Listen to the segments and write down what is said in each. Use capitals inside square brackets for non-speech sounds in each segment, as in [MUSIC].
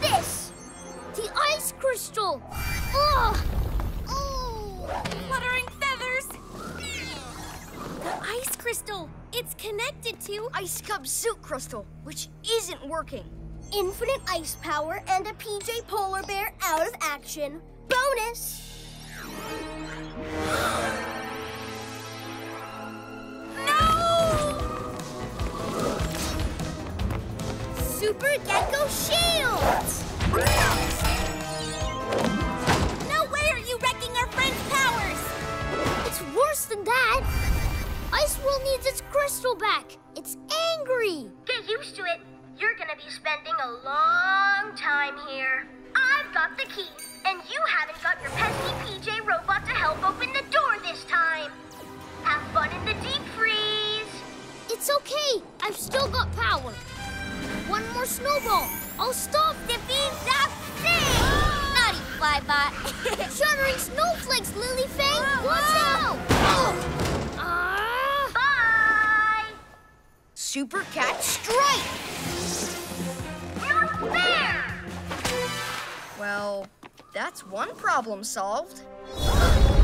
this! The ice crystal! Ugh! Oh! Fluttering feathers! The ice crystal! It's connected to Ice Cub Silk Crystal, which isn't working. Infinite ice power and a PJ Polar Bear out of action. Bonus! Super Gekko Shields! No way are you wrecking our friend's powers! It's worse than that. Iceworld needs its crystal back. It's angry. Get used to it. You're gonna be spending a long time here. I've got the key, and you haven't got your pesky PJ robot to help open the door this time. Have fun in the deep freeze. It's okay. I've still got power. One more snowball. I'll stop. Zippy that thing. Naughty Flybot! Shuddering snowflakes, Lilyfay. Watch out! Ah! Bye. Super Cat Strike! Not fair. Well, that's one problem solved. [LAUGHS]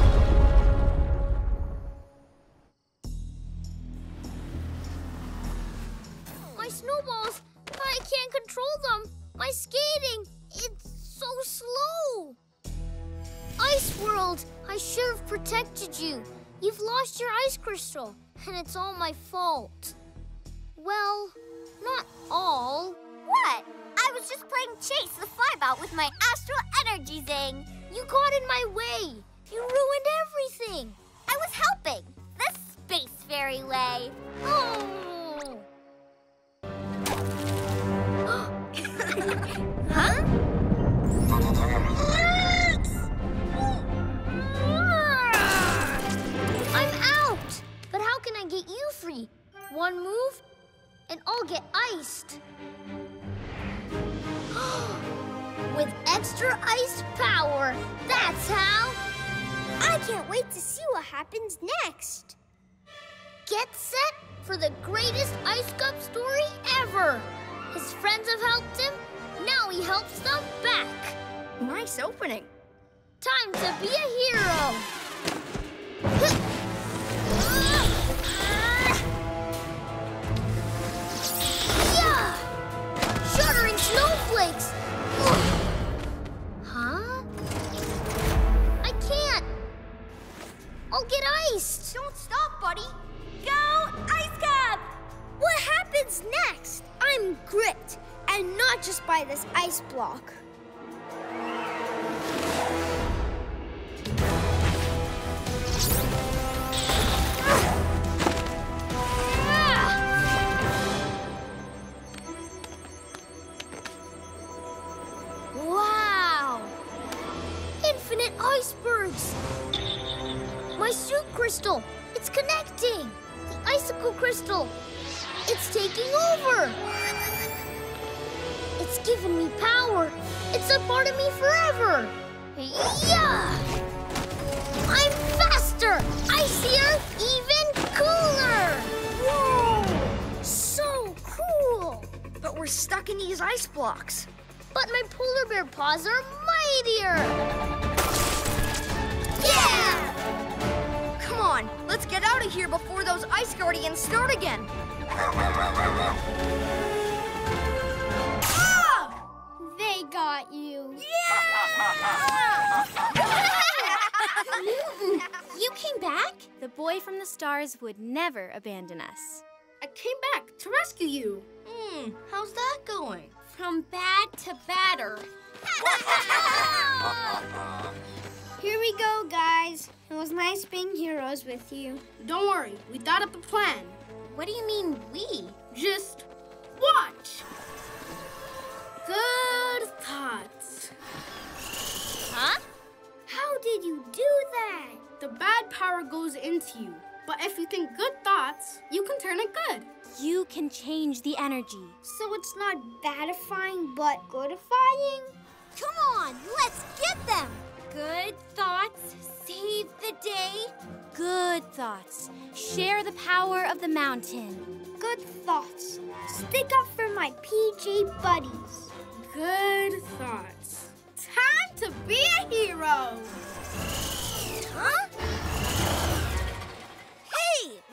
you. You've lost your ice crystal, and it's all my fault. Well, not all. What? I was just playing Chase the Flybot with my Astral Energy Zing. You got in my way. You ruined everything. I was helping. The Space Fairy way. Oh. Free? One move, and I'll get iced. [GASPS] With extra ice power. That's how. I can't wait to see what happens next. Get set for the greatest Ice Cub story ever. His friends have helped him. Now he helps them back. Nice opening. Time to be a hero. [LAUGHS] snowflakes. Huh? I can't. I'll get iced. Don't stop, buddy. Go Ice Cub! What happens next? I'm gripped, and not just by this ice block. Boy from the stars would never abandon us. I came back to rescue you. Hmm, how's that going? From bad to badder. [LAUGHS] Here we go, guys. It was nice being heroes with you. Don't worry, we thought up a plan. What do you mean, we? Just watch. Good thoughts. Huh? How did you do that? the bad power goes into you. But if you think good thoughts, you can turn it good. You can change the energy. So it's not badifying, but goodifying? Come on, let's get them! Good thoughts save the day. Good thoughts share the power of the mountain. Good thoughts stick up for my PJ buddies. Good thoughts. Time to be a hero! Hey,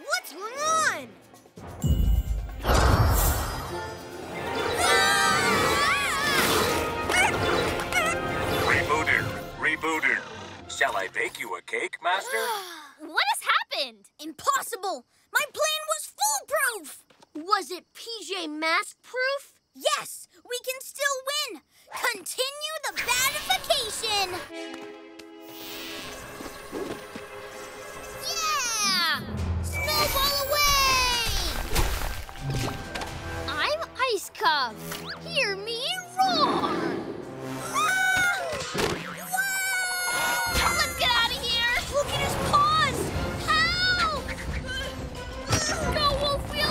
what's going on? Rebooted, rebooted. Shall I bake you a cake, Master? [GASPS] what has happened? Impossible! My plan was foolproof! Was it PJ Mask proof? Yes, we can still win! Continue the badification. Cuff. Hear me roar! Ah! Let's get out of here! Look at his paws! Help! Go, go!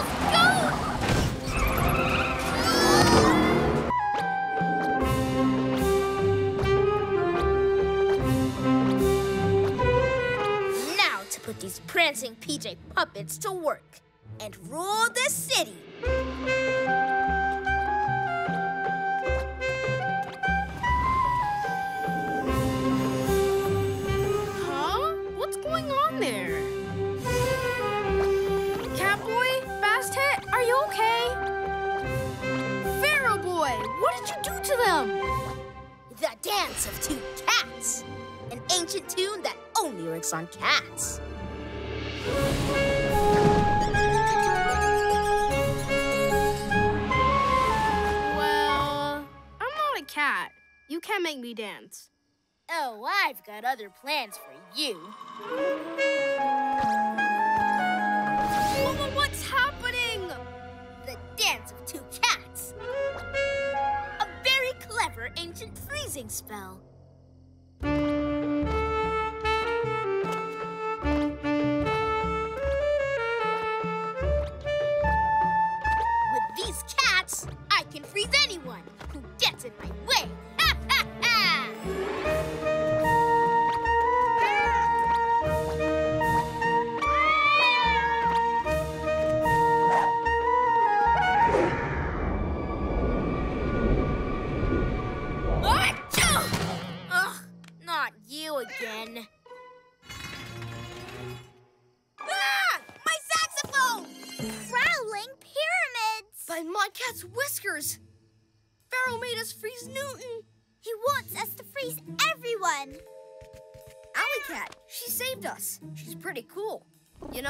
Now to put these prancing PJ puppets to work and rule the city. What did you do to them? The Dance of Two Cats, an ancient tune that only works on cats. Well, I'm not a cat. You can't make me dance. Oh, I've got other plans for you. Ancient freezing spell. With these cats, I can freeze anyone who gets in my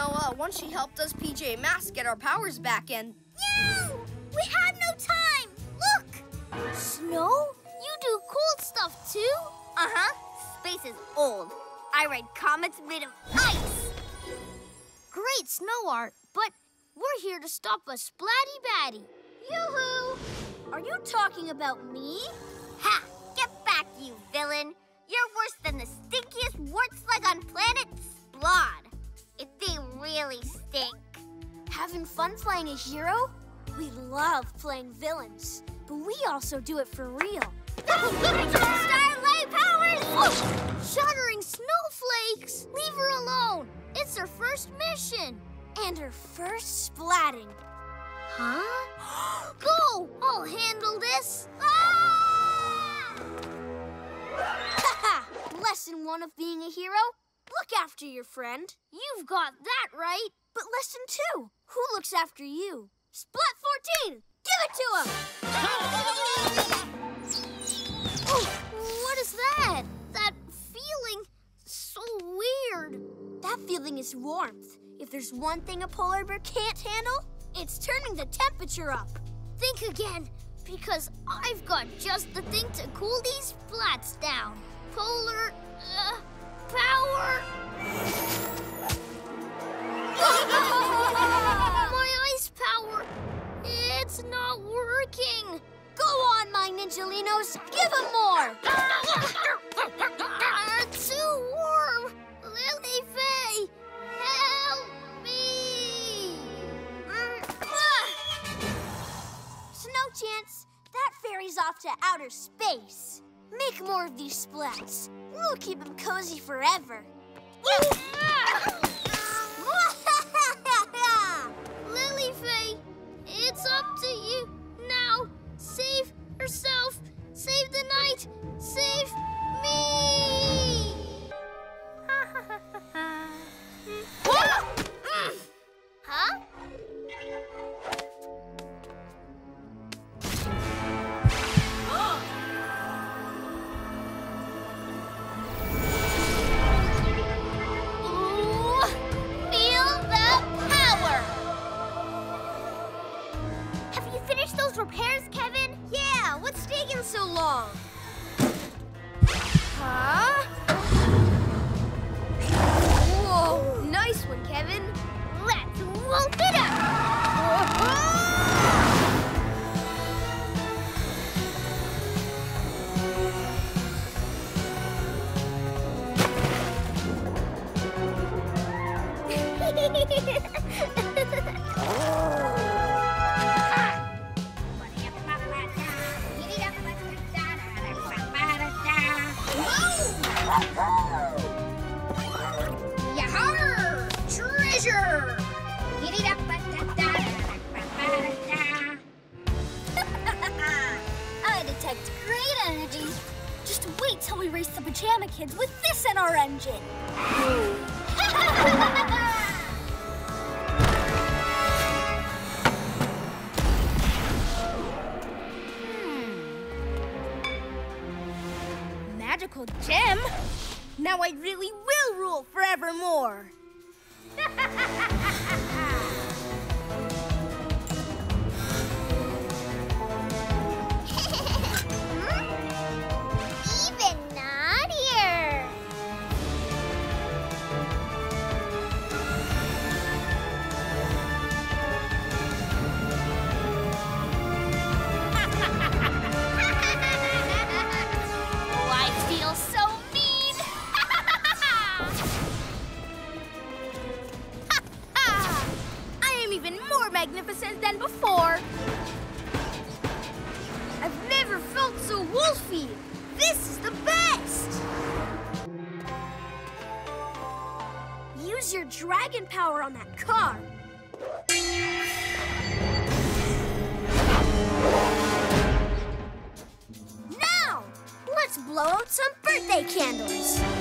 know, uh, once she helped us PJ Masks get our powers back and... No! We have no time! Look! Snow? You do cool stuff too? Uh-huh. Space is old. I ride comets made of ice. Great snow art, but we're here to stop a splatty batty. Yoo-hoo! Are you talking about me? Ha! Get back, you villain! You're worse than the stinkiest wart slug on planet Splod. Really stink. Having fun playing a hero? We love playing villains, but we also do it for real. Starlight powers! Shuddering snowflakes! Leave her alone! It's her first mission! And her first splatting. Huh? [GASPS] Go! I'll handle this! Ah! [LAUGHS] Lesson one of being a hero? Look after your friend. You've got that right. But lesson two, who looks after you? Splat 14! Give it to him! [LAUGHS] oh, what is that? That feeling so weird. That feeling is warmth. If there's one thing a polar bear can't handle, it's turning the temperature up. Think again, because I've got just the thing to cool these flats down. Polar uh, power. [LAUGHS] My ice power. It's not working. Go on, my Ninjalinos. Give him more. [LAUGHS] Too warm. Lily Faye, help me. [LAUGHS] Snow Chance, that ferry's off to outer space. Make more of these splats. We'll keep him cozy forever. [LAUGHS] Lily it's up to you now. Save yourself. Save the night. Save Hehehehe [LAUGHS] dragon power on that car. Now, let's blow out some birthday candles.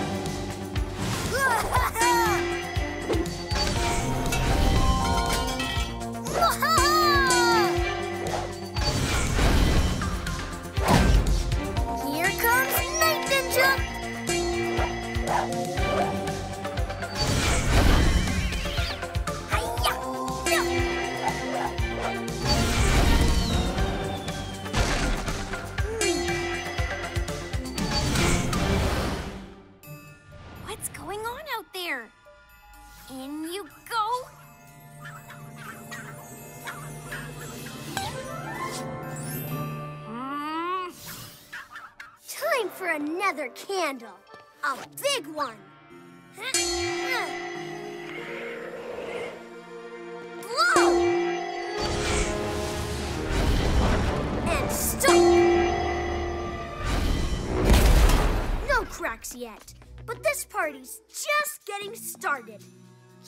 Yet, but this party's just getting started.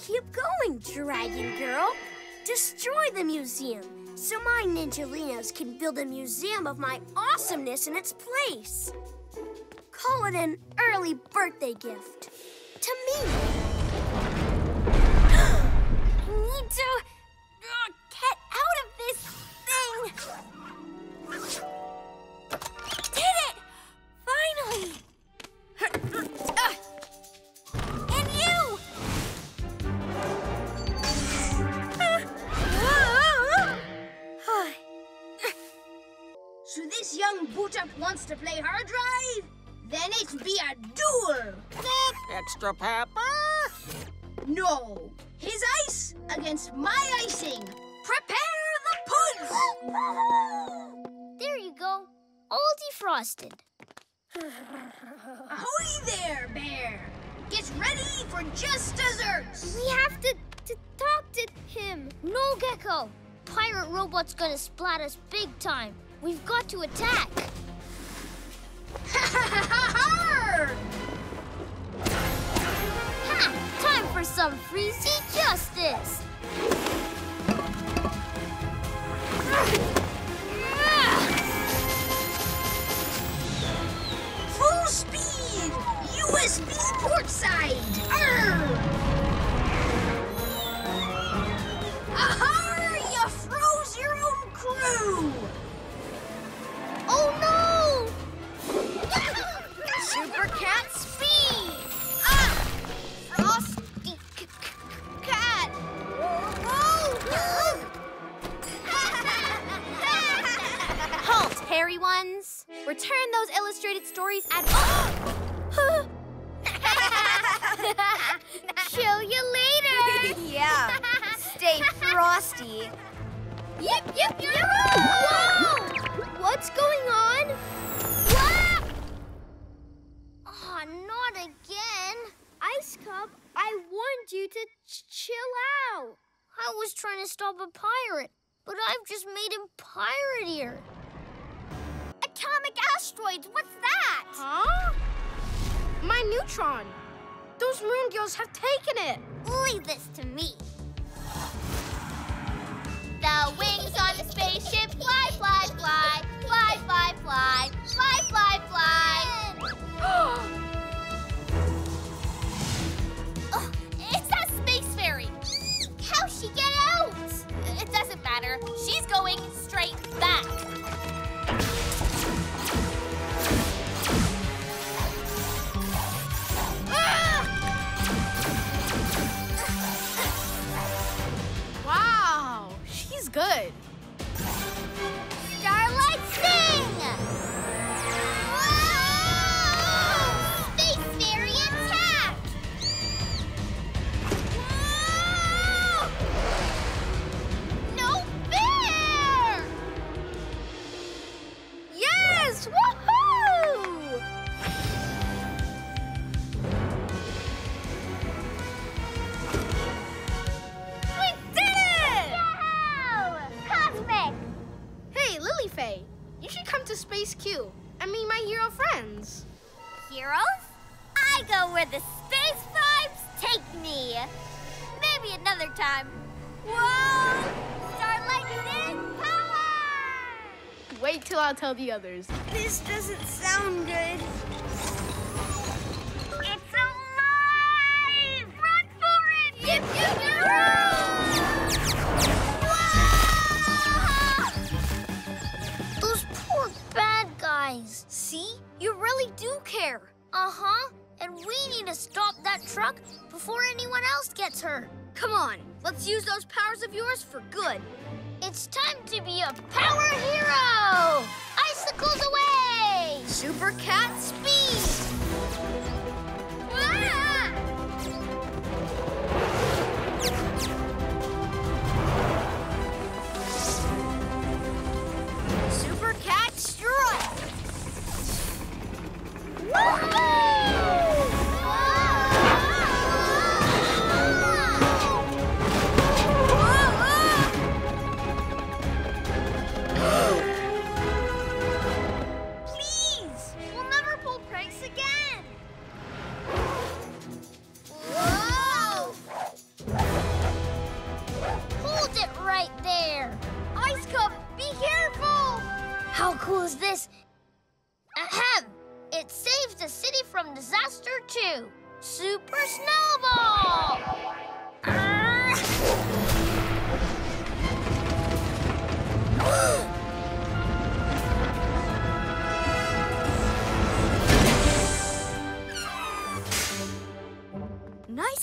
Keep going, Dragon Girl. Destroy the museum so my Ninjalinos can build a museum of my awesomeness in its place. Call it an early birthday gift. To me. [GASPS] I need to uh, get out of this thing. This boot up wants to play hard drive? Then it's be a duel. Extra pepper? No. His ice against my icing. Prepare the puds. [LAUGHS] There you go. All defrosted. Ahoy there, bear. Get ready for just desserts. We have to, to talk to him. No, Gekko. Pirate Robot's gonna splat us big time. We've got to attack. [LAUGHS] Ha! Time for some freezy justice. Tell the others. This doesn't sound good. It's alive! Run for it! Yip, yip, yip! Those poor bad guys. See? You really do care. Uh-huh. And we need to stop that truck before anyone else gets hurt. Come on, let's use those powers of yours for good. It's time to be a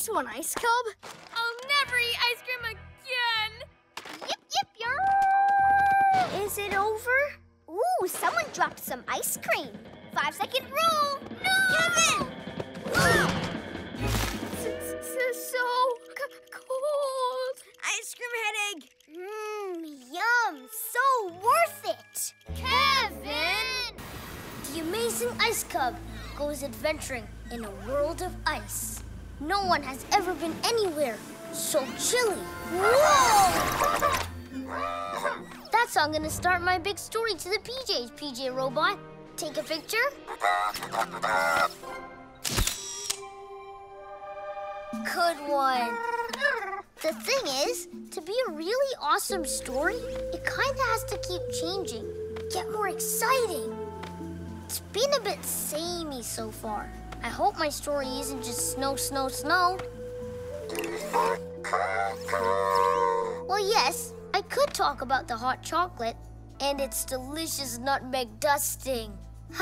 Nice one, Ice Cub. I'll never eat ice cream again! Yip, yip, yip! Is it over? Ooh, someone dropped some ice cream. Five second rule. No! Kevin! So cold. Ice cream headache. Mmm, yum. So worth it. Kevin! The amazing Ice Cub goes adventuring in a world of ice. No one has ever been anywhere so chilly. Whoa! That's how I'm gonna start my big story to the PJs, PJ Robot. Take a picture. Good one. The thing is, to be a really awesome story, it kinda has to keep changing, get more exciting. It's been a bit samey so far. I hope my story isn't just snow, snow, snow. Well, yes, I could talk about the hot chocolate and its delicious nutmeg dusting. [SIGHS]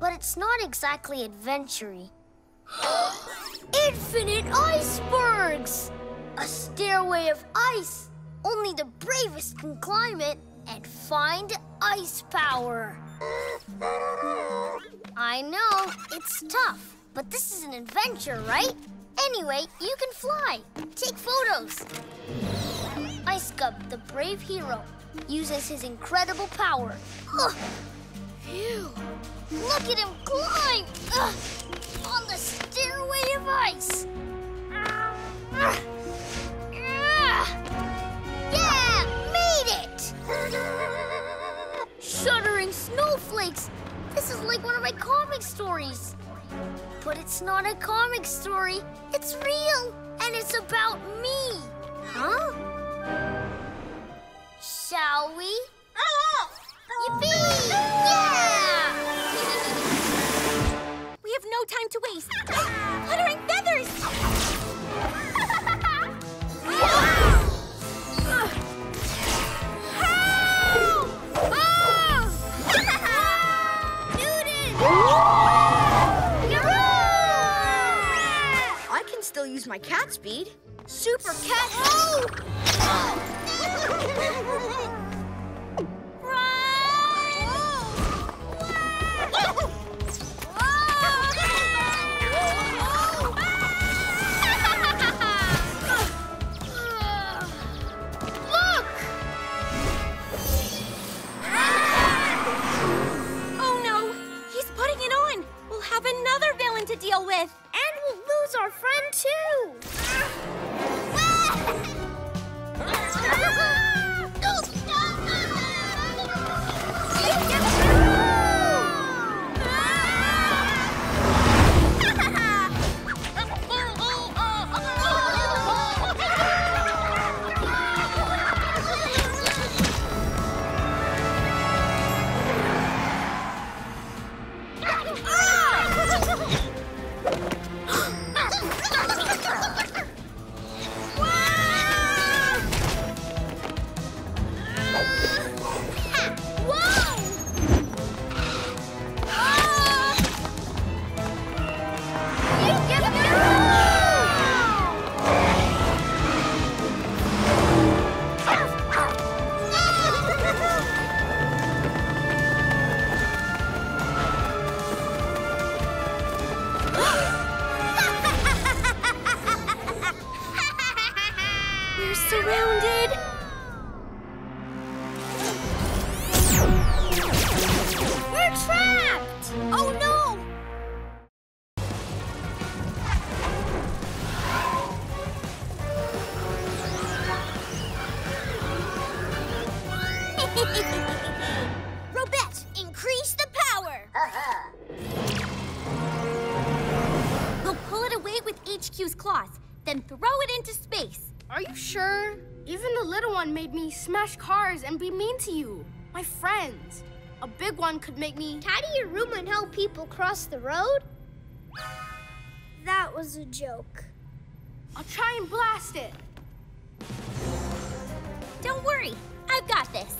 but it's not exactly adventure-y. [GASPS] Infinite icebergs! A stairway of ice. Only the bravest can climb it and find ice power. I know, it's tough, but this is an adventure, right? Anyway, you can fly. Take photos. Ice Cub, the brave hero, uses his incredible power. Ugh. Phew. Look at him climb! Ugh. On the stairway of ice. Ugh. Yeah! Made it! [LAUGHS] Shuddering snowflakes! This is like one of my comic stories. But it's not a comic story. It's real. And it's about me. Huh? Shall we? Oh! Yippee! Yeah! We have no time to waste. [GASPS] Fluttering feathers! [LAUGHS] [LAUGHS] I can still use my cat speed. Super cat. Oh! [LAUGHS] We're one could make me. Tidy your room and help people cross the road? That was a joke. I'll try and blast it. Don't worry, I've got this.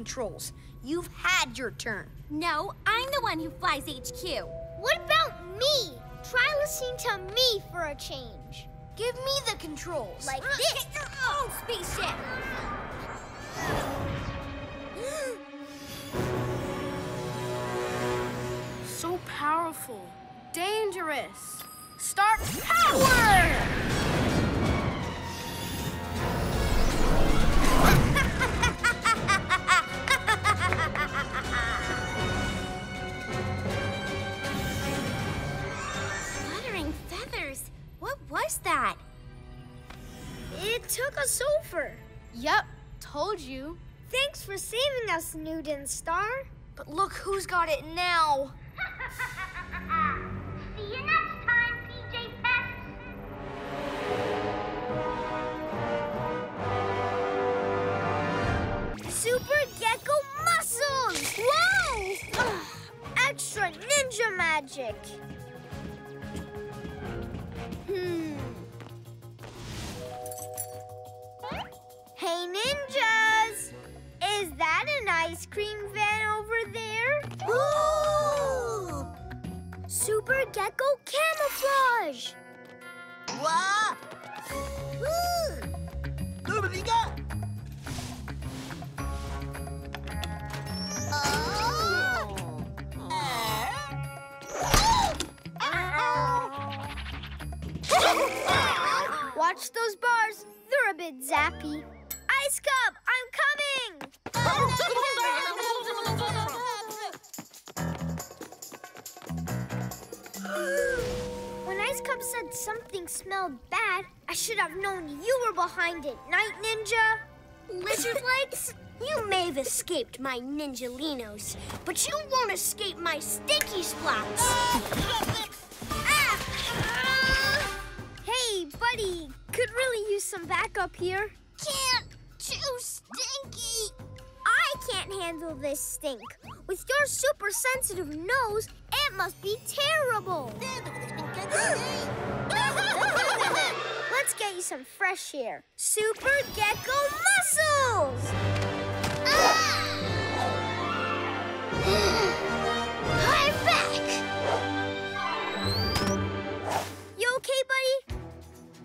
Controls. You've had your turn. No, I'm the one who flies HQ. What about me? Try listening to me for a change. Give me the controls. Like this. Get your own spaceship! [GASPS] So powerful. Dangerous. Start power! Fluttering feathers? What was that? It took us over. Yep, told you. Thanks for saving us, Newton Star. But look who's got it now. [LAUGHS] extra ninja magic. Hmm. Hey, ninjas! Is that an ice cream van over there? Ooh! Super Gekko camouflage! Wah! Ooh! Watch those bars. They're a bit zappy. Ice Cub, I'm coming! [LAUGHS] when Ice Cub said something smelled bad, I should have known you were behind it, Night Ninja. Lizard legs, you may have escaped my ninjalinos, but you won't escape my stinky splats. [LAUGHS] really use some backup here. Can't. Too stinky. I can't handle this stink. With your super sensitive nose, it must be terrible. [GASPS] Let's get you some fresh air. Super Gekko Muscles! Ah! I'm back. You okay, buddy?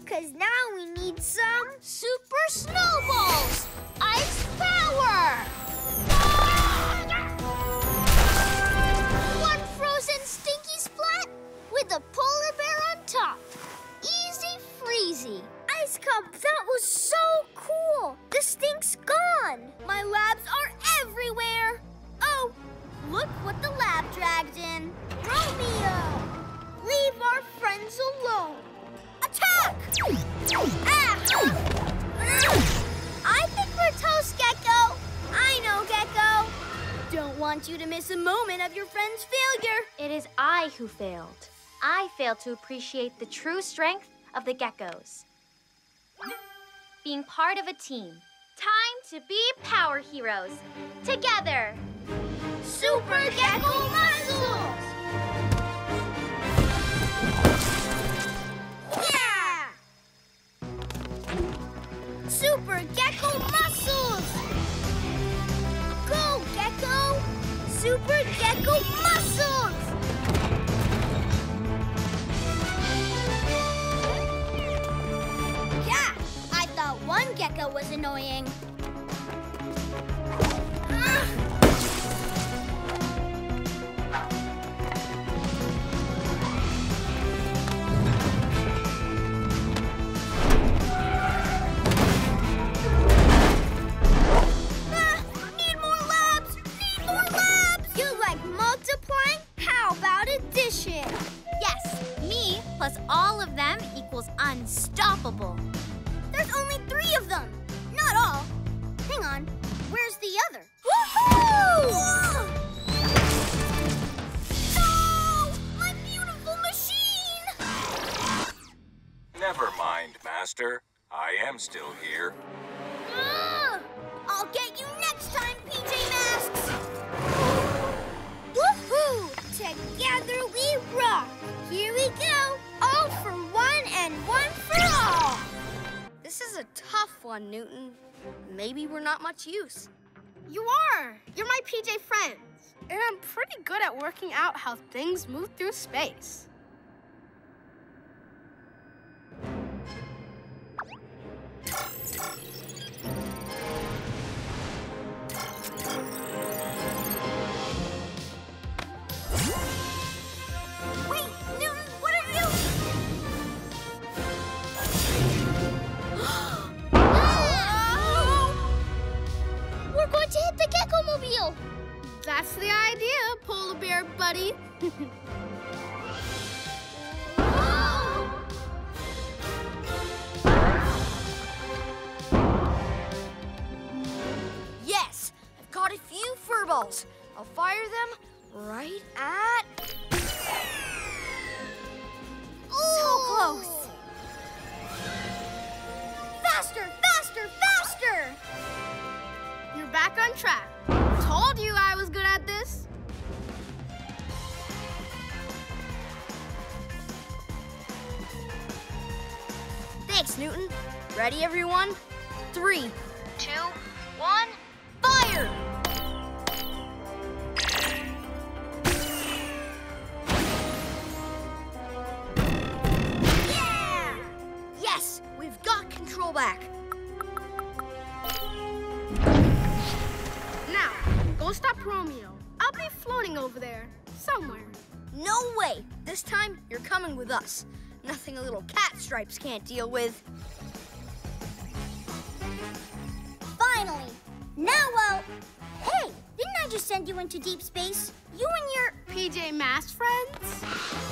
Because now we need some... Super snowballs. Ice power. I failed to appreciate the true strength of the geckos. Being part of a team. Time to be power heroes. Together. Super Gekko Muscles! Yeah! Super Gekko Muscles! Go, Gekko! Super Gekko Muscles! Was annoying. Ah, much use. You are. You're my PJ friends. And I'm pretty good at working out how things move through space. Bear buddy. [LAUGHS] Yes, I've got a few furballs. I'll fire them right at. So close. Faster, faster, faster! You're back on track. Told you I was good Newton. Ready, everyone? Three, two, one, fire! Yeah! Yes, we've got control back. Now, go stop Romeo. I'll be floating over there, somewhere. No way! This time, you're coming with us. Nothing a little cat stripes can't deal with. Finally! Now I'll... Hey, didn't I just send you into deep space? You and your... PJ Masks friends?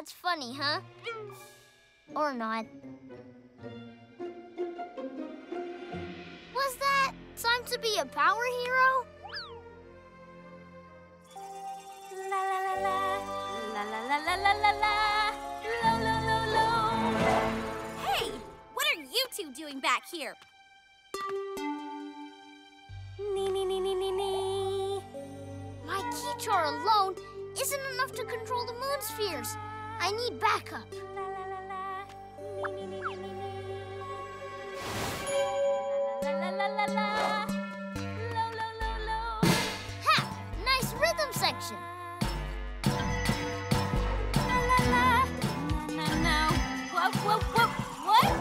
That's funny, huh? Or not. Was that time to be a power hero? La la la la, la la la la la la la, lo lo lo lo. Hey, what are you two doing back here? Nee, nee, nee, nee, nee, nee. My keytar alone isn't enough to control the moon spheres. I need backup. Ha! Nice rhythm section. La, la, la. No, no, no. Whoop, whoop, whoop. What?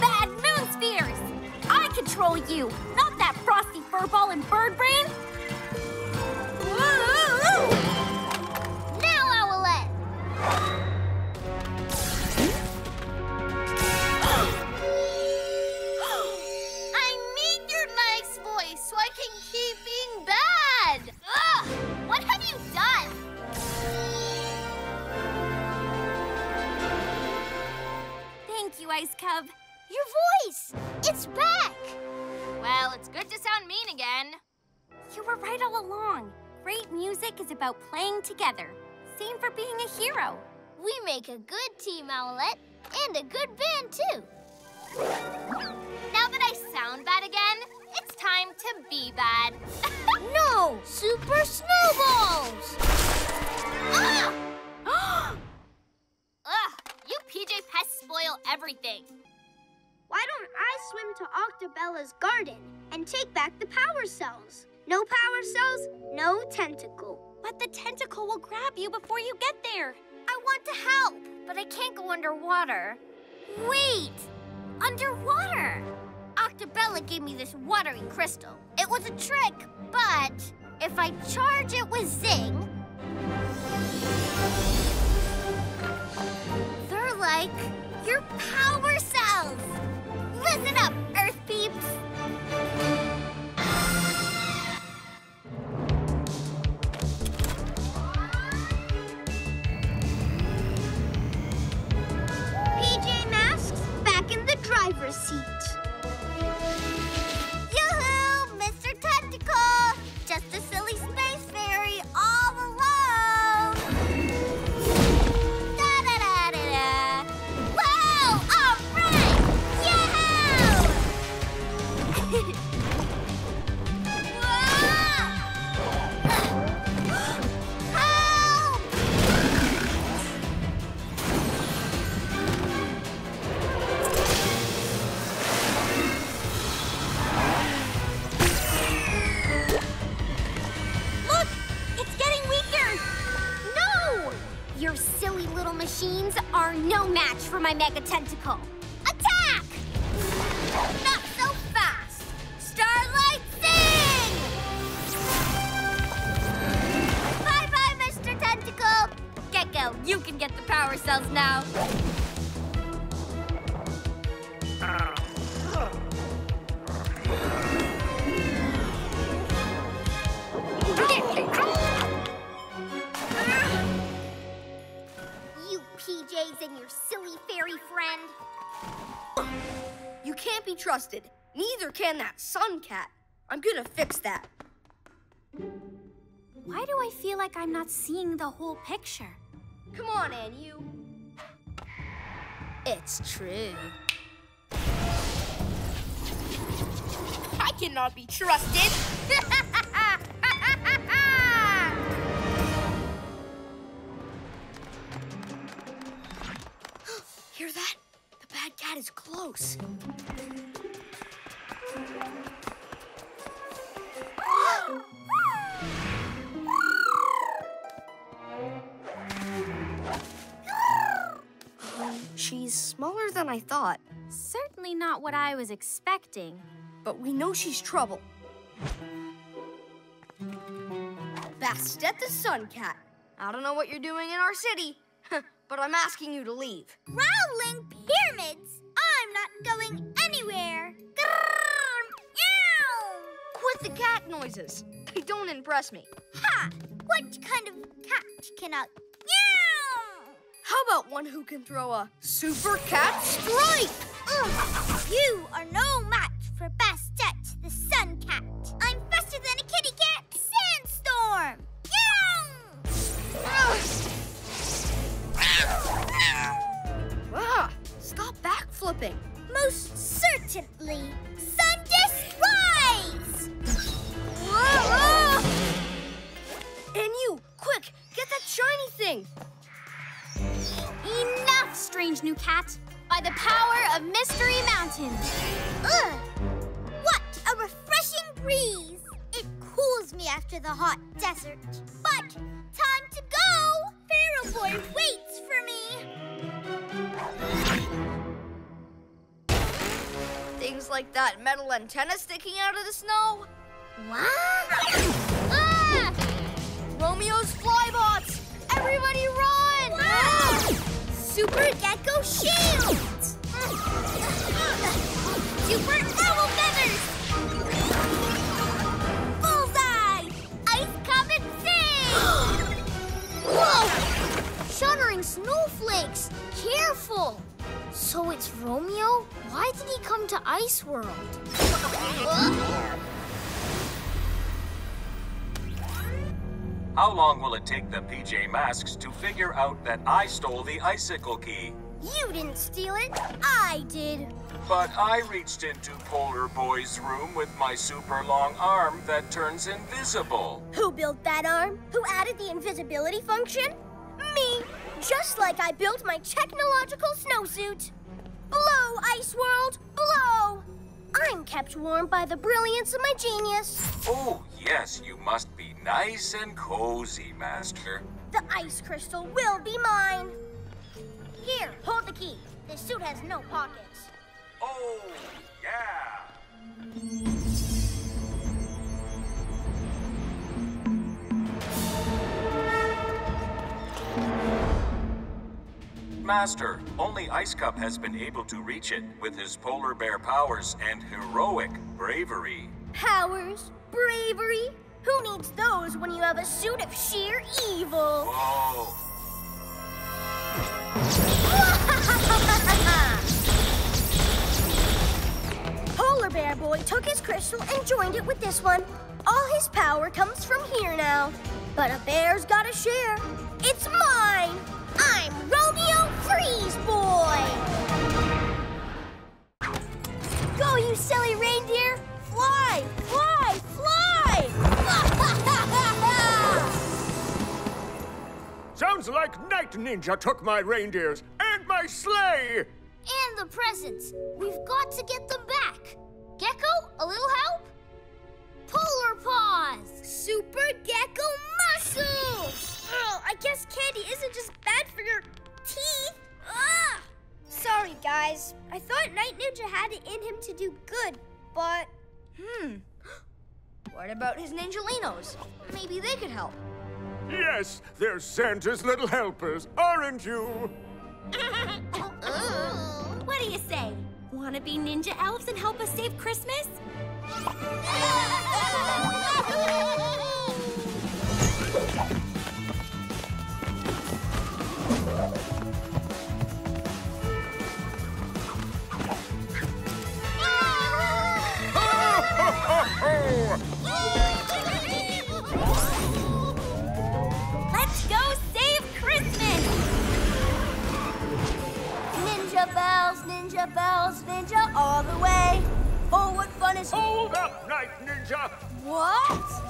Bad moon spheres! I control you, not that frosty furball and bird brain! Together. Same for being a hero. We make a good team, Owlette, and a good band, too. Now that I sound bad again, it's time to be bad. [LAUGHS] No! Super snowballs! Ah! [GASPS] Ugh, you PJ pests spoil everything. Why don't I swim to Octobella's garden and take back the power cells? No power cells, no tentacle. But the tentacle will grab you before you get there. I want to help, but I can't go underwater. Wait! Underwater! Octobella gave me this watery crystal. It was a trick, but if I charge it with Zing, they're like your power cells. Mega can't be trusted. Neither can that sun cat. I'm gonna fix that. Why do I feel like I'm not seeing the whole picture? Come on, An Yu. It's true. I cannot be trusted. [LAUGHS] Hear that? Close. She's smaller than I thought, Certainly not what I was expecting. but we know she's trouble. Bastet the Sun Cat. I don't know what you're doing in our city, [LAUGHS] but I'm asking you to leave. Growling pyramids! Not going anywhere! Quit the cat noises. They don't impress me. Ha! What kind of cat can a meow? How about one who can throw a super cat strike? Ugh, you are no match for Bastet, the sun cat. Most certainly, Sundust Rise! And you, quick, get that shiny thing. Enough, strange new cat. By the power of Mystery Mountain. Ugh! What a refreshing breeze! It cools me after the hot desert. But time to go! Pharaoh Boy waits like that metal antenna sticking out of the snow. What? Ah! Romeo's flybots! Everybody run! Super Gekko Shield! Super Owl Feathers! Bullseye! Ice Comet Sing! [GASPS] Whoa! Shuddering snowflakes! Careful! So it's Romeo? Why did he come to Iceworld? How long will it take the PJ Masks to figure out that I stole the icicle key? You didn't steal it, I did. But I reached into Polar Boy's room with my super long arm that turns invisible. Who built that arm? Who added the invisibility function? Me! Just like I built my technological snowsuit. Blow, Iceworld, blow! I'm kept warm by the brilliance of my genius. Oh, yes, you must be nice and cozy, Master. The ice crystal will be mine. Here, hold the key. This suit has no pockets. Oh, yeah. Master, only Ice Cub has been able to reach it with his polar bear powers and heroic bravery. Powers, bravery. Who needs those when you have a suit of sheer evil? Whoa. [LAUGHS] Polar Bear Boy took his crystal and joined it with this one. All his power comes from here now. But a bear's gotta share. It's mine! Ninja took my reindeers and my sleigh! And the presents. We've got to get them back. Gekko, a little help? Polar Paws! Super Gekko muscles! Oh, I guess candy isn't just bad for your teeth. Ugh! Sorry, guys. I thought Night Ninja had it in him to do good, but Hmm. [GASPS] What about his Ninjalinos? Maybe they could help. Yes, they're Santa's little helpers, aren't you? [LAUGHS] what do you say? Want to be ninja elves and help us save Christmas? [LAUGHS] [LAUGHS] Let's go save Christmas! Ninja bells, ninja bells, ninja all the way. Oh, what fun is Hold up, Night Ninja! What?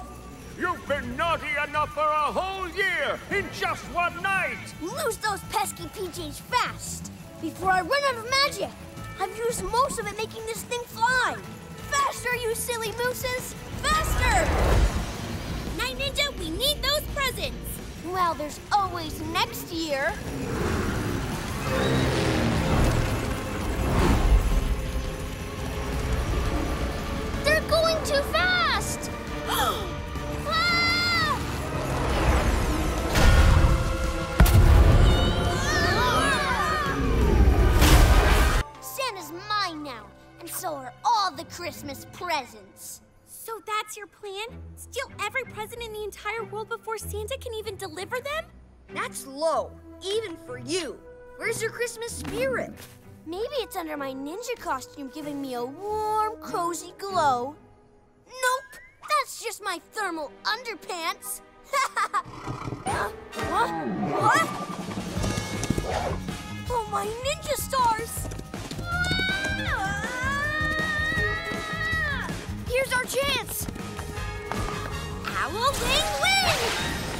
You've been naughty enough for a whole year in just one night! Lose those pesky PJs fast before I run out of magic. I've used most of it making this thing fly. Faster, you silly mooses! Faster! Night Ninja, we need those presents. Well, there's always next year. They're going too fast! [GASPS] Ah! Ah! Santa's mine now, and so are all the Christmas presents. So that's your plan? Steal every present in the entire world before Santa can even deliver them? That's low, even for you. Where's your Christmas spirit? Maybe it's under my ninja costume giving me a warm, cozy glow. Nope, that's just my thermal underpants. [LAUGHS] Huh? What? Oh, my ninja stars! Here's our chance! Owl Wing Wing!